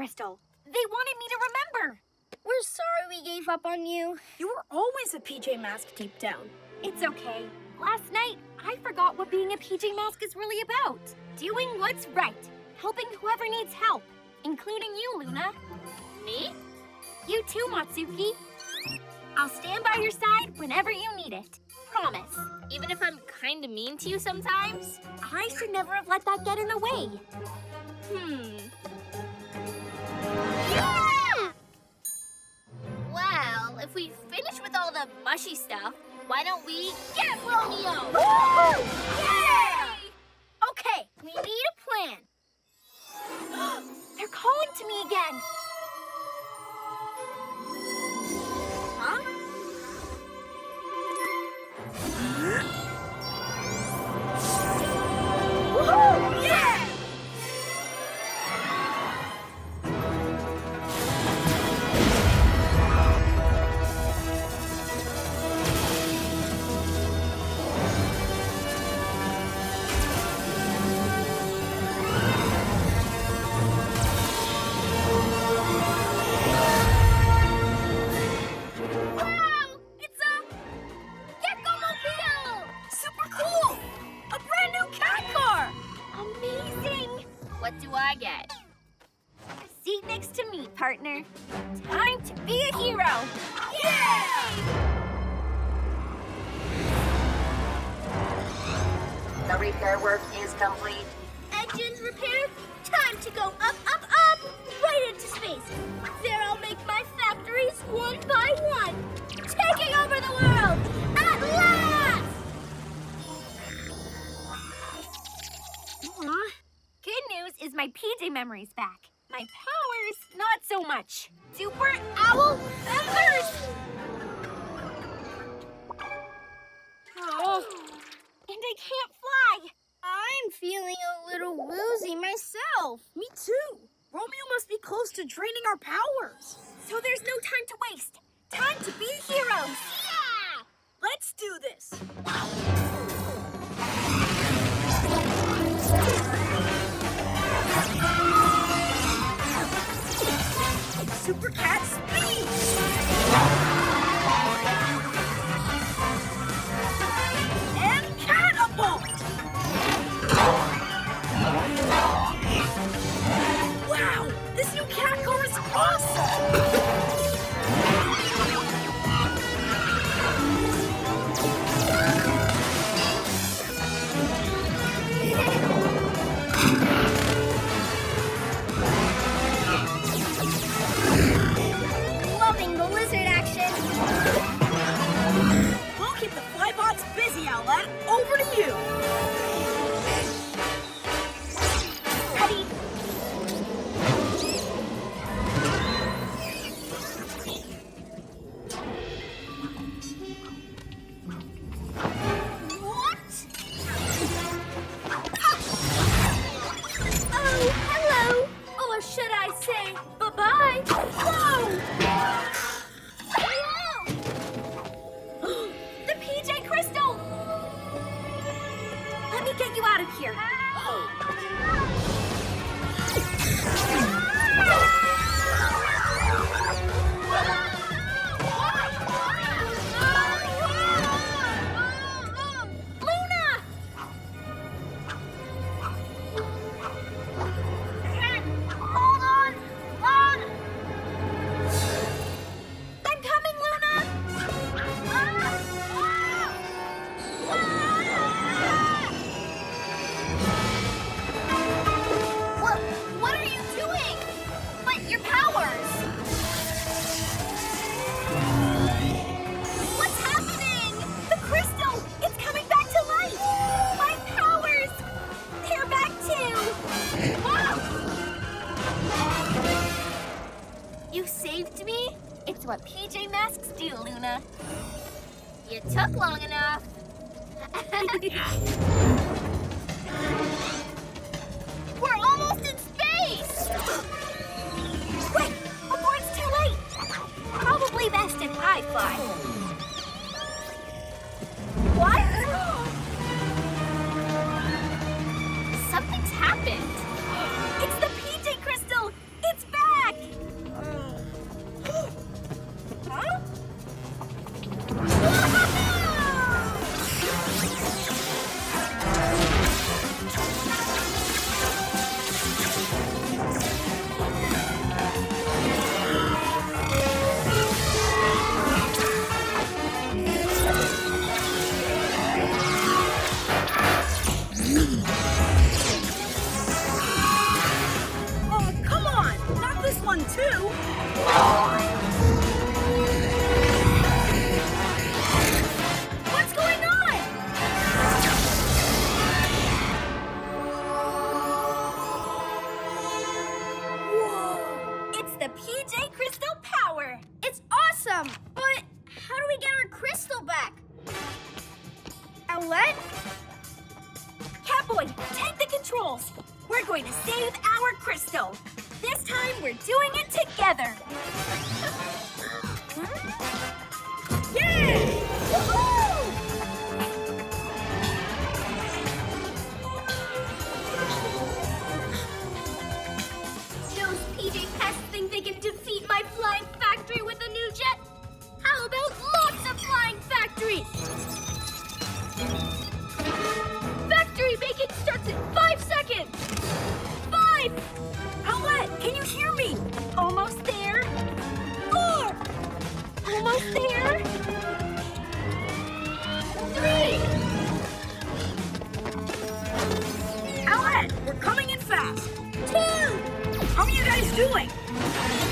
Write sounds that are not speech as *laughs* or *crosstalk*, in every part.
Crystal. They wanted me to remember. We're sorry we gave up on you. You were always a PJ Mask deep down. It's okay. Last night, I forgot what being a PJ Mask is really about. Doing what's right. Helping whoever needs help. Including you, Luna. Me? You too, Matsuki. I'll stand by your side whenever you need it. Promise. Even if I'm kind of mean to you sometimes? I should never have let that get in the way. Hmm. The mushy stuff, why don't we get Romeo? Yeah! Okay, we need a plan. *gasps* They're calling to me again. Hero. The repair work is complete. Engines repaired. Time to go up, up, up, right into space. There I'll make my factories one by one. Taking over the world! At last! Aw. Good news is my PJ memory's back. My powers, not so much. Super owl feathers! Oh, And I can't fly. I'm feeling a little woozy myself. Me too. Romeo must be close to draining our powers. You saved me? It's what PJ Masks do, Luna. You took long enough. *laughs* We're almost in space! *gasps* Quick! Before it's too late! Probably best if I fly. Going to save our crystal. This time we're doing it together. We're coming in fast. Two! How are you guys doing?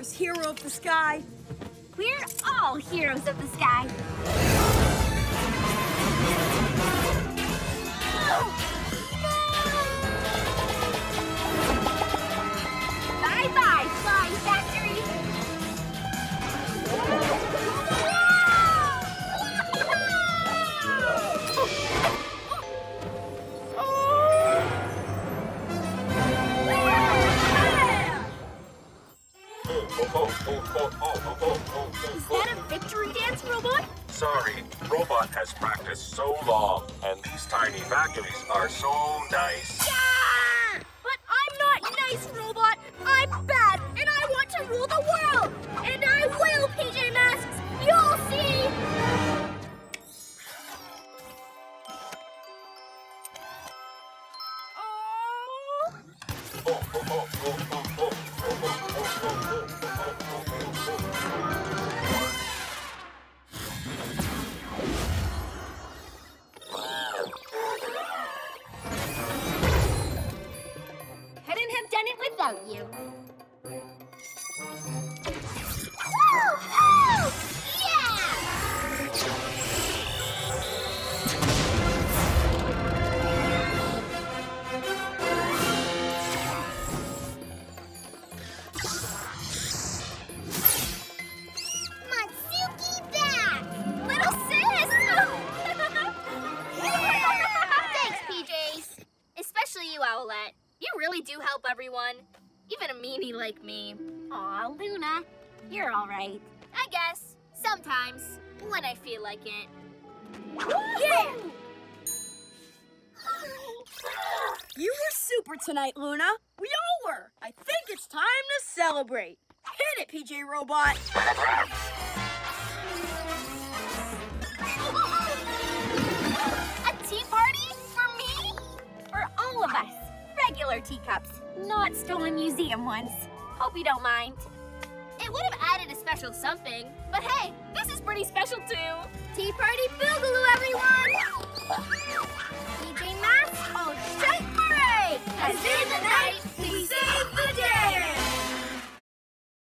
Yours, hero of the sky. We're all heroes of the sky. Robot has practiced so long, and these tiny factories are so nice. You're all right. I guess. Sometimes. When I feel like it. Yeah! You were super tonight, Luna. We all were. I think it's time to celebrate. Hit it, PJ Robot. A tea party for me? For all of us. Regular teacups, not stolen museum ones. Hope you don't mind. It would have special something. But hey, this is pretty special too. Tea Party Boogaloo, everyone! PJ Masks, oh shake, parade, Has in the night!